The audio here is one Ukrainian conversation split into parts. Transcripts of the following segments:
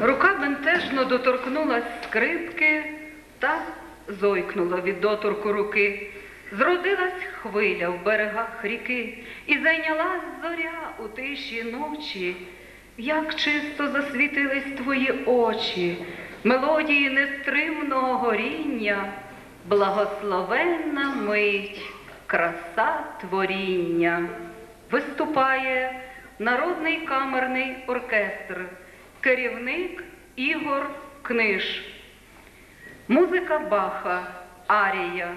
Рука бентежно доторкнулась скрипки та зойкнула від доторку руки. Зродилась хвиля в берегах ріки, і зайнялась зоря у тиші ночі. Як чисто засвітились твої очі, мелодії нестримного горіння, благословенна мить, краса творіння. Виступає народний камерний оркестр, керівник Ігор Книж. Музика Баха, Арія.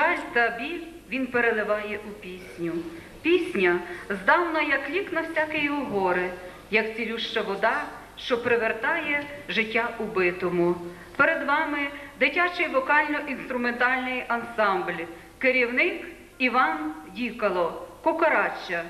Жаль та біль він переливає у пісню. Пісня здавна як лік на всякий угори, як цілюща вода, що привертає життя убитому. Перед вами дитячий вокально-інструментальний ансамбль, керівник Іван Дікало, Кукарача.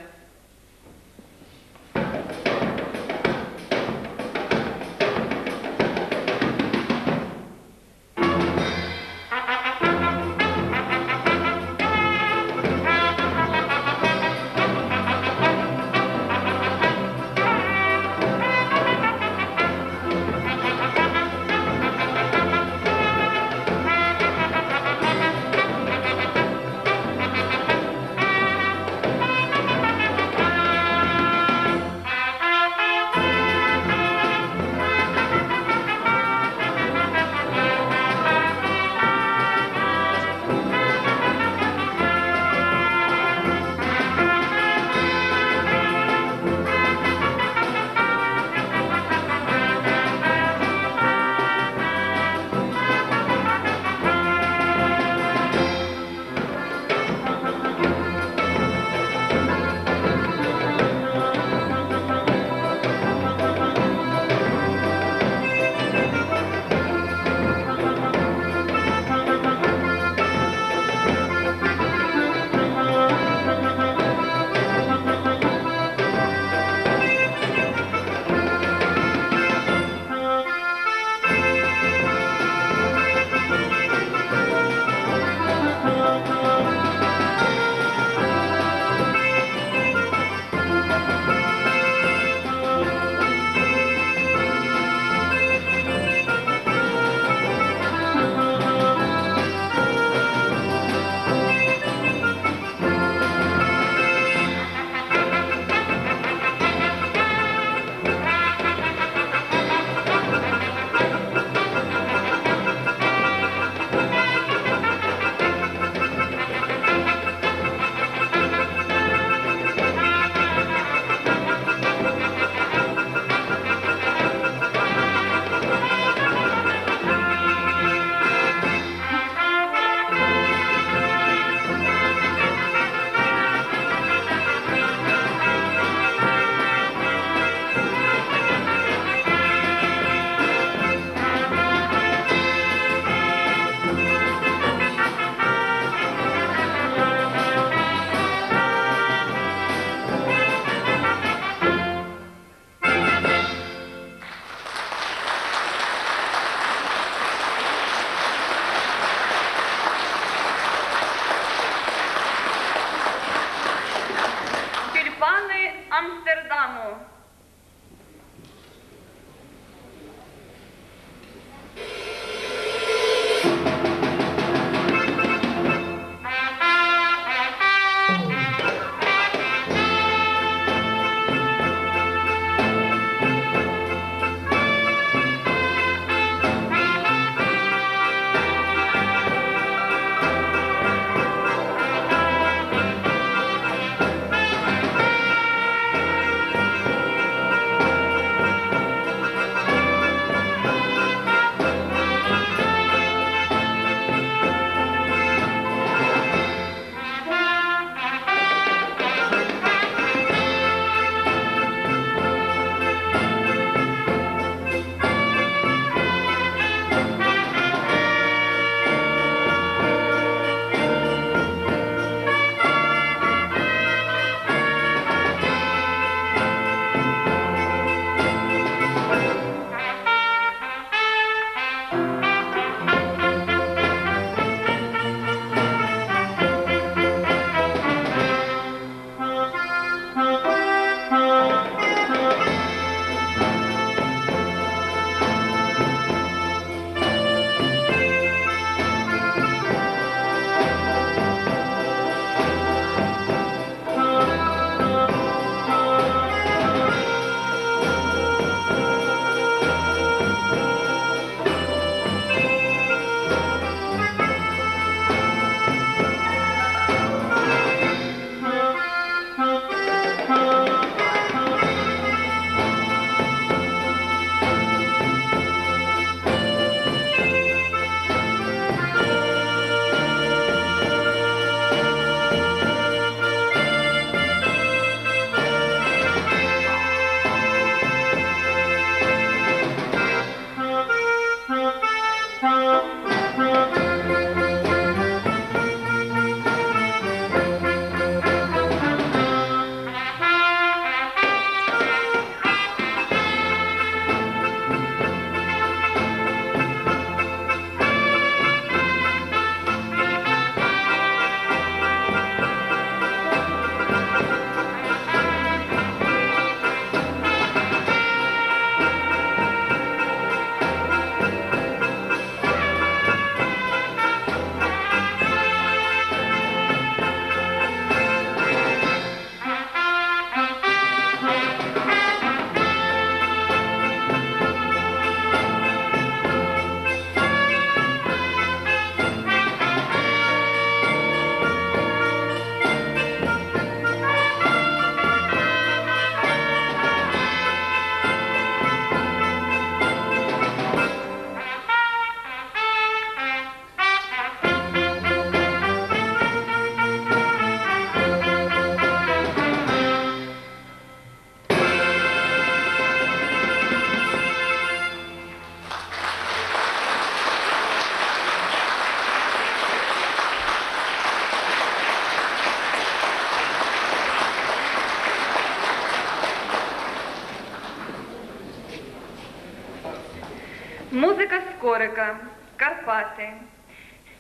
Музика Карпати.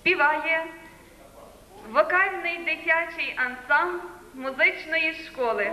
Співає вокальний дитячий ансамбль музичної школи.